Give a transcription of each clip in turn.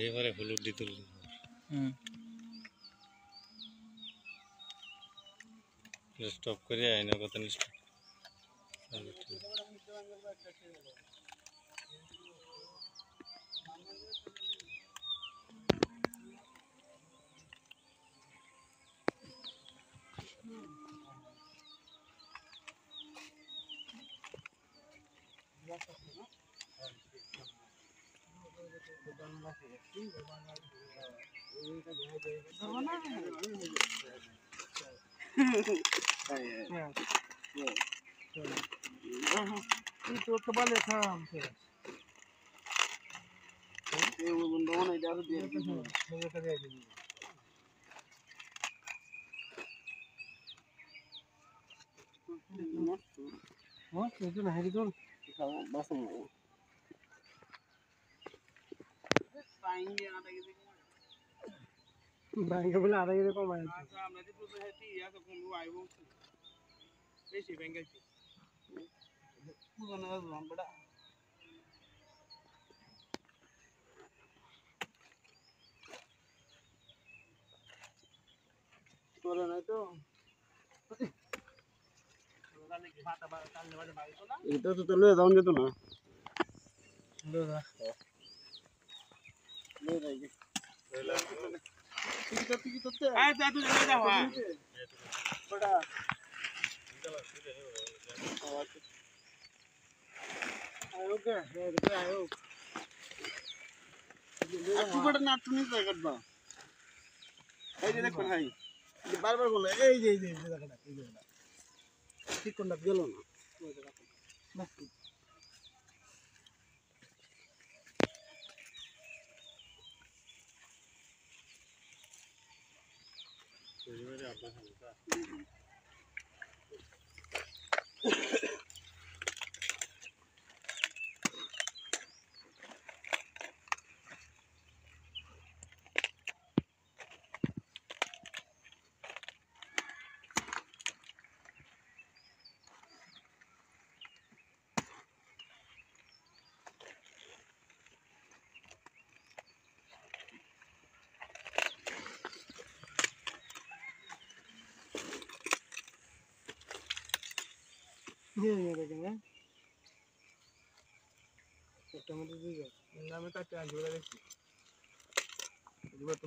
এবারে হলুদ দিতে হুম। স্টপ করে আইনের কথা নিষ্ঠ ব্যাংকে বলে আড়াই রকম এটা তো তাহলে দাম যেত না বারবার বলে এই যে এই যে ঠিক কোনটা গেল না 我觉得这样不太好 একটা মধ্যে দিয়ে যাও। আমি আগে বলে দেখছি এগুলো তো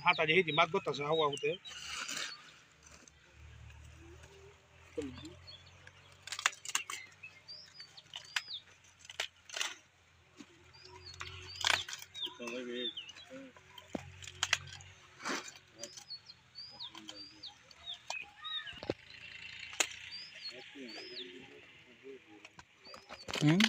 हाताची हे मात बघ तसं हवा होते हम्म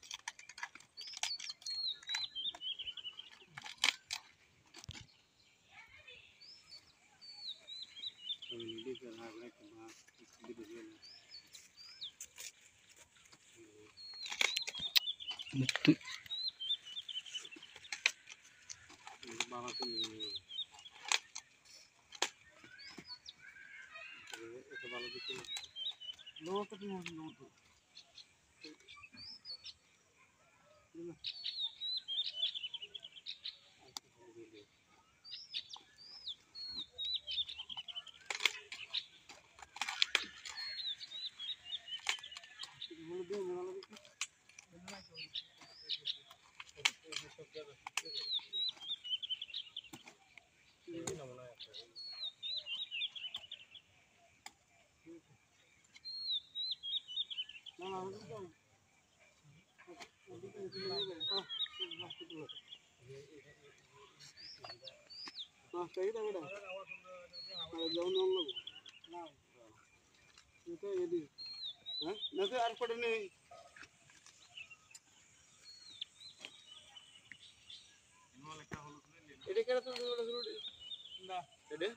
betul Lo, tapi mau nonton. আর পড়ে নেই এটা কেটে তো না। এটা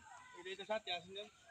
এটা সাথে আসেন